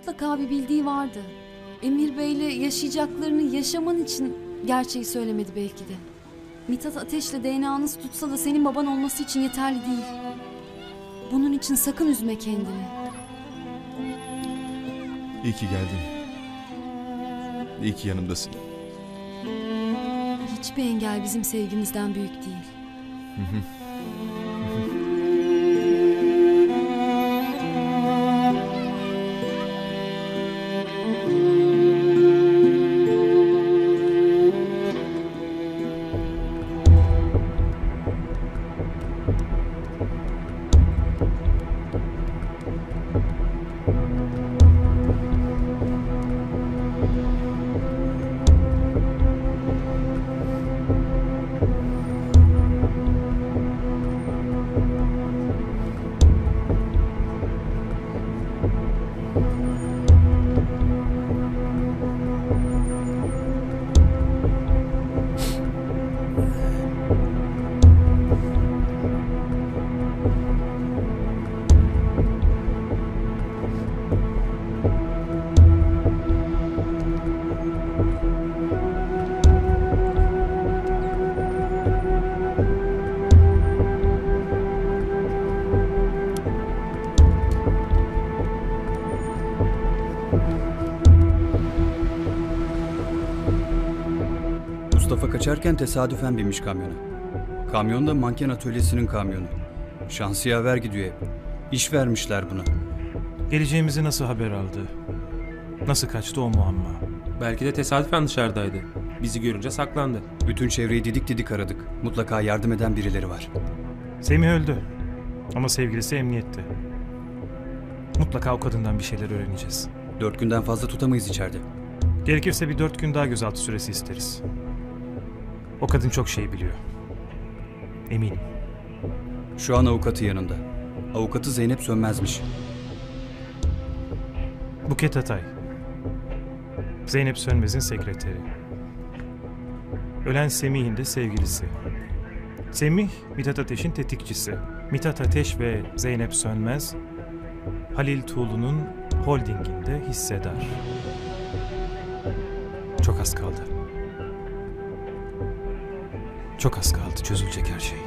mutlaka bir bildiği vardı. Emir Bey'le yaşayacaklarını yaşaman için gerçeği söylemedi belki de. Mithat Ateş'le DNA'nız tutsa da senin baban olması için yeterli değil. Bunun için sakın üzme kendini. İyi ki geldin. İyi ki yanımdasın. Hiçbir engel bizim sevgimizden büyük değil. Mustafa kaçarken tesadüfen binmiş kamyona. Kamyon da manken atölyesinin kamyonu. Şansı yaver gidiyor hep. İş vermişler buna. Geleceğimizi nasıl haber aldı? Nasıl kaçtı o muamma? Belki de tesadüfen dışarıdaydı. Bizi görünce saklandı. Bütün çevreyi didik didik aradık. Mutlaka yardım eden birileri var. Semih öldü. Ama sevgilisi emniyette. Mutlaka o kadından bir şeyler öğreneceğiz. Dört günden fazla tutamayız içeride. Gerekirse bir dört gün daha gözaltı süresi isteriz. O kadın çok şey biliyor. Eminim. Şu an avukatı yanında. Avukatı Zeynep Sönmez'miş. Buket Atay. Zeynep Sönmez'in sekreteri. Ölen Semih'in de sevgilisi. Semih, Mithat Ateş'in tetikçisi. Mithat Ateş ve Zeynep Sönmez, Halil Tuğlu'nun holdinginde hissedar. Çok az kaldı. Çok az kaldı çözülecek her şey.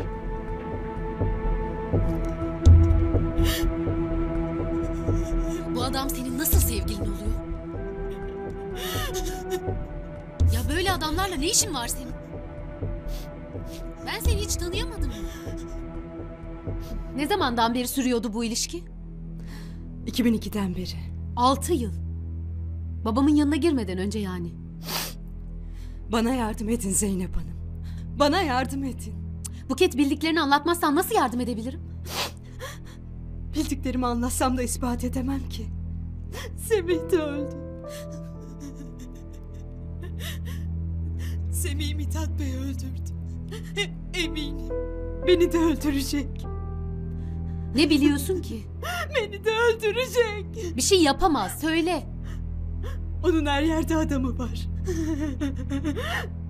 Bu adam senin nasıl sevgilin oluyor? Ya böyle adamlarla ne işin var senin? Ben seni hiç tanıyamadım. Ne zamandan beri sürüyordu bu ilişki? 2002'den beri. Altı yıl. Babamın yanına girmeden önce yani. Bana yardım edin Zeynep Hanım. Bana yardım edin. Buket bildiklerini anlatmazsan nasıl yardım edebilirim? Bildiklerimi anlatsam da ispat edemem ki. Semih de öldü. Semih Mithat Bey öldürdü. Eminim. Beni de öldürecek. Ne biliyorsun ki? Beni de öldürecek. Bir şey yapamaz. Söyle. Onun her yerde adamı var.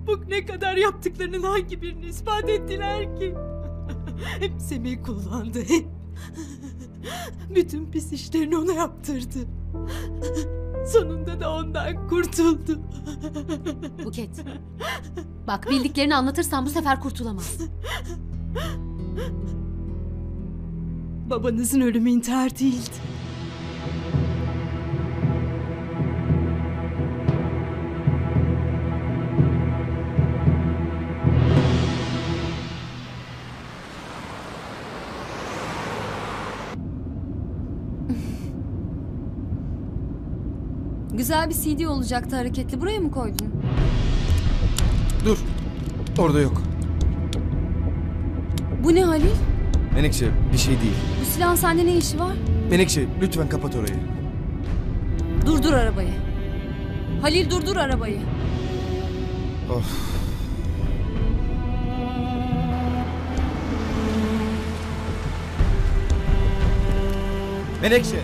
Bu ne kadar yaptıklarının hangi birini ispat ettiler ki? Hep Semih kullandı hep. Bütün pis işlerini ona yaptırdı. Sonunda da ondan kurtuldu. Buket. Bak bildiklerini anlatırsan bu sefer kurtulamaz. Babanızın ölümü intihar değildi. Güzel bir CD olacaktı hareketli. Buraya mı koydun? Dur. Orada yok. Bu ne Halil? Menekşe bir şey değil. Bu silahın sende ne işi var? Menekşe lütfen kapat orayı. Durdur arabayı. Halil durdur arabayı. Of. Menekşe.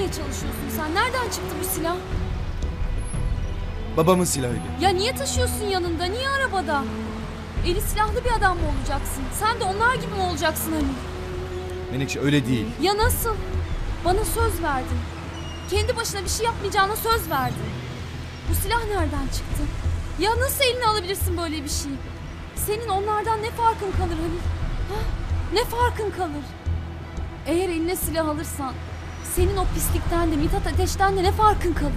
Yapmaya çalışıyorsun sen? Nereden çıktı bu silah? Babamın silahıydı. Ya niye taşıyorsun yanında? Niye arabada? Eli silahlı bir adam mı olacaksın? Sen de onlar gibi mi olacaksın Halil? Menekşe öyle değil. Ya nasıl? Bana söz verdin. Kendi başına bir şey yapmayacağına söz verdin. Bu silah nereden çıktı? Ya nasıl eline alabilirsin böyle bir şey? Senin onlardan ne farkın kalır Halil? Ha? Ne farkın kalır? Eğer eline silah alırsan senin o pislikten de Mithat Ateş'ten de ne farkın kalır?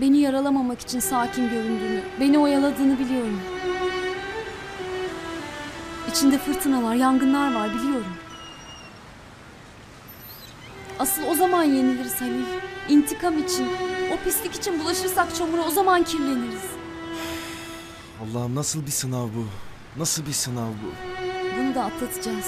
Beni yaralamamak için sakin göründüğünü, beni oyaladığını biliyorum. İçinde fırtına var, yangınlar var biliyorum. Asıl o zaman yeniliriz Halil. İntikam için, o pislik için bulaşırsak çamura o zaman kirleniriz. Allah'ım nasıl bir sınav bu? Nasıl bir sınav bu? Bunu da atlatacağız.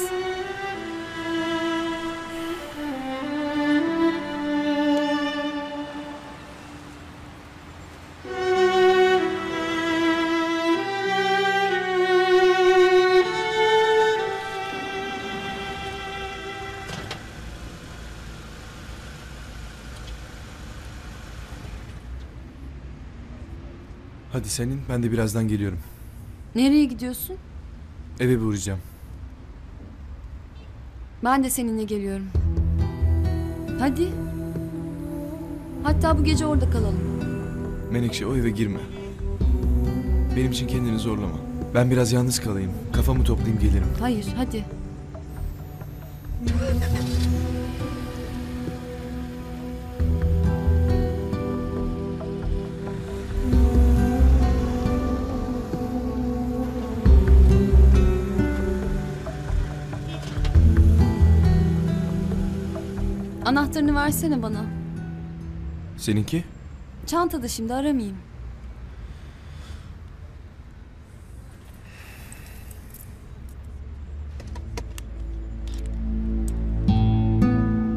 Hadi senin ben de birazdan geliyorum. Nereye gidiyorsun? Eve bir uğrayacağım. Ben de seninle geliyorum. Hadi. Hatta bu gece orada kalalım. Menekşe o eve girme. Benim için kendini zorlama. Ben biraz yalnız kalayım. Kafamı toplayayım gelirim. Hayır, hadi. Anahtarını versene bana. Seninki? Çantada şimdi aramayayım.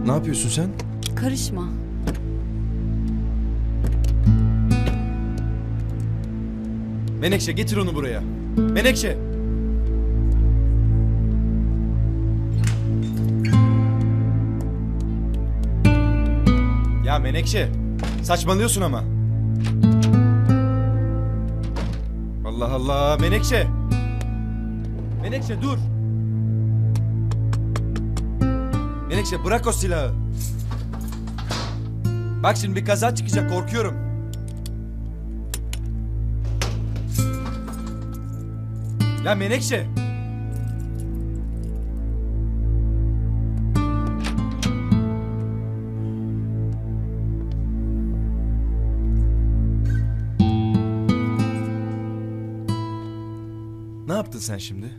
Ne yapıyorsun sen? Karışma. Menekşe getir onu buraya. Menekşe! Ya Menekşe, saçmalıyorsun ama. Allah Allah, Menekşe! Menekşe dur! Menekşe bırak o silahı. Bak şimdi bir kaza çıkacak korkuyorum. Ya Menekşe! Ne yaptın sen şimdi?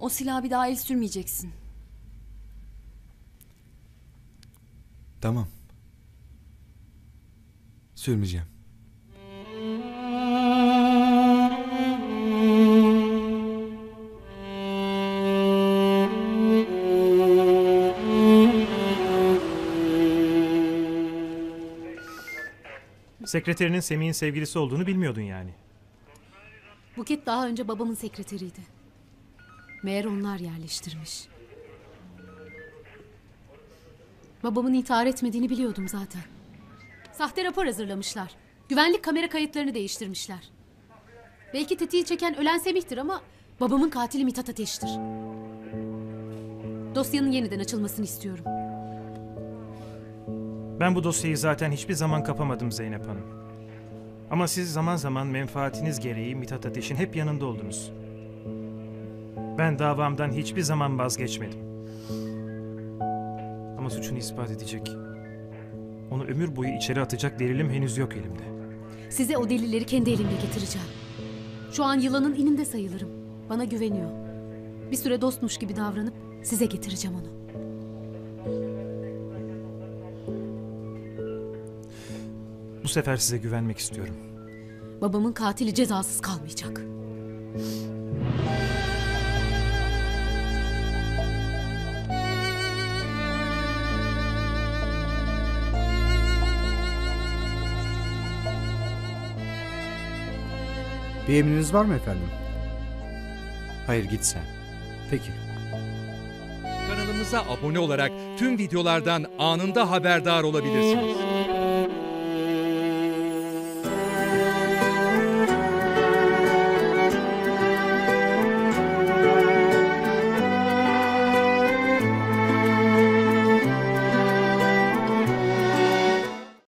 O silahı bir daha el sürmeyeceksin. Tamam. Sürmeyeceğim. Sekreterinin Semih'in sevgilisi olduğunu bilmiyordun yani. Buket daha önce babamın sekreteriydi. Meğer onlar yerleştirmiş. Babamın intihar etmediğini biliyordum zaten. Sahte rapor hazırlamışlar. Güvenlik kamera kayıtlarını değiştirmişler. Belki tetiği çeken ölen Semih'tir ama babamın katili Mithat Ateş'tir. Dosyanın yeniden açılmasını istiyorum. Ben bu dosyayı zaten hiçbir zaman kapamadım Zeynep Hanım. Ama siz zaman zaman menfaatiniz gereği Mithat Ateş'in hep yanında oldunuz. Ben davamdan hiçbir zaman vazgeçmedim. Ama suçunu ispat edecek, onu ömür boyu içeri atacak delilim henüz yok elimde. Size o delilleri kendi elimle getireceğim. Şu an yılanın ininde sayılırım. Bana güveniyor. Bir süre dostmuş gibi davranıp size getireceğim onu. Bu sefer size güvenmek istiyorum. Babamın katili cezasız kalmayacak. Bir emriniz var mı efendim? Hayır git sen. Peki. Kanalımıza abone olarak tüm videolardan anında haberdar olabilirsiniz.